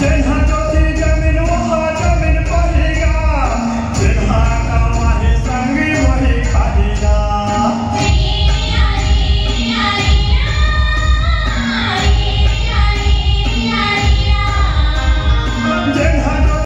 Jai Hato